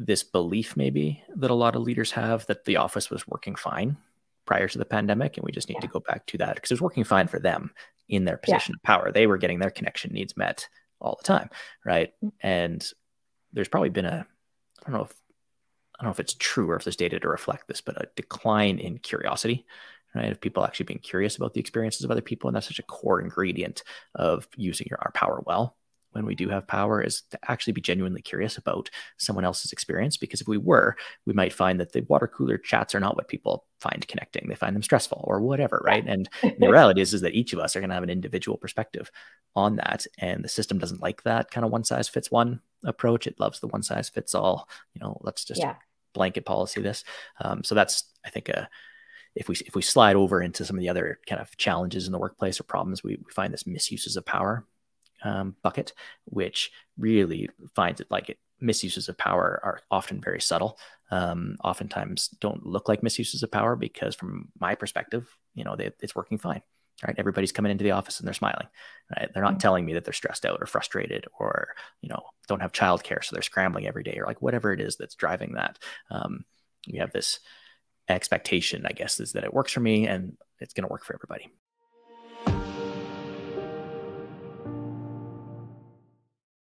this belief maybe that a lot of leaders have that the office was working fine prior to the pandemic and we just need yeah. to go back to that because it was working fine for them in their position yeah. of power they were getting their connection needs met all the time right mm-hmm. and there's probably been a i don't know if i don't know if it's true or if there's data to reflect this but a decline in curiosity right of people actually being curious about the experiences of other people and that's such a core ingredient of using your our power well when we do have power is to actually be genuinely curious about someone else's experience. Because if we were, we might find that the water cooler chats are not what people find connecting. They find them stressful or whatever, right? And the reality is, is that each of us are going to have an individual perspective on that. And the system doesn't like that kind of one size fits one approach. It loves the one size fits all, you know, let's just yeah. blanket policy this. Um, so that's, I think, a, if we if we slide over into some of the other kind of challenges in the workplace or problems, we, we find this misuses of power um, bucket, which really finds it like it, misuses of power are often very subtle. Um, oftentimes don't look like misuses of power because, from my perspective, you know, they, it's working fine. Right, everybody's coming into the office and they're smiling. Right, they're not mm-hmm. telling me that they're stressed out or frustrated or you know don't have childcare, so they're scrambling every day or like whatever it is that's driving that. Um, we have this expectation, I guess, is that it works for me and it's going to work for everybody.